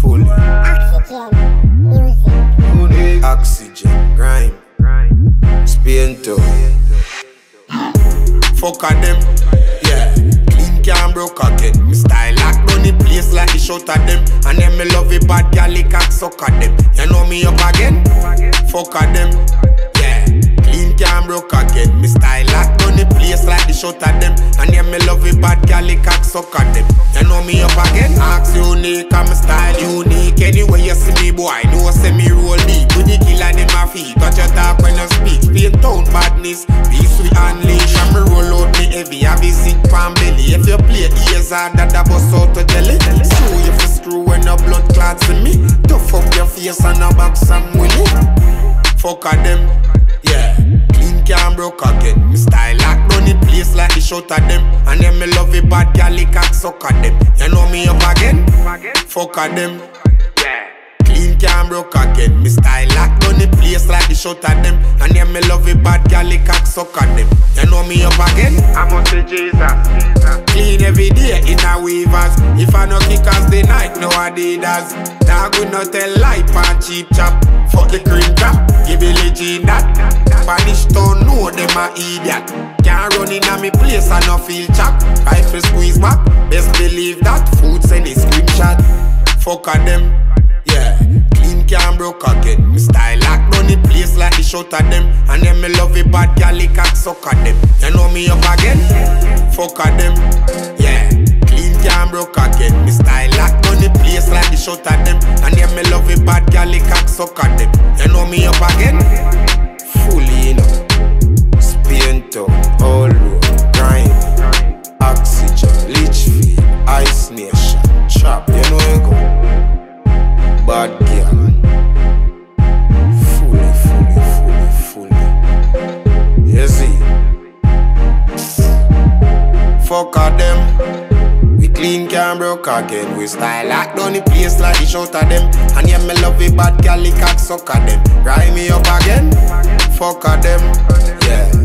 Fully. Oxygen, music. Oxygen, grime. Spain to. Fuck at them, yeah. Clean can broke again. Me style lock down the place like the shot at them. And then me love it bad gal lick cock suck at them. You know me up again? Fuck at them, yeah. Clean can broke again. Me style lock down the place like the shot at them. And then me love it bad gal cock suck at them. You know me up again? Axe unique and my style unique. Anyway you see me boy, know say me roll deep. With the killer them my feet. Watch your talk when you speak. Pain town badness, peace we unleash. And me roll out me heavy, have a sick pan belly. If you play ears hard, that a bust out to jelly. Screw you for screw when no blood clots in me. Tough up your face and a box some willy. Fuck at them, yeah. Clean can broke again. Shot at them. And then me love it bad gal lick cock suck at them. You know me up again? Fuck at them, yeah. Clean can broke again. Me style lock down the place like the shot at them. And then me love it bad gal lick cock suck at them. You know me up again? I must say Jesus. Clean every day in a weavers. If I no kickers the night, no Adidas. Dog would not tell lie pan cheap chop. Fuck the cream them a idiot. Can't run in a me place and no feel chop. Rifle squeeze back, best believe that. Food send a screenshot. Fuck at them, yeah. Clean can broke again. Me style lock down the place like the shot at them. And then me love it bad gal lick cock suck at them. You know me up again? Fuck at them, yeah. Clean can broke again. Me style lock down the place like the shot at them. And then me love it bad lick cock suck at them. You know me up again? Fuck at them. We clean can broke again. We style lock down the place like the shot at them. And yeah, me love it bad girl, cock suck at them. Ride me up again. Fuck at them. Yeah.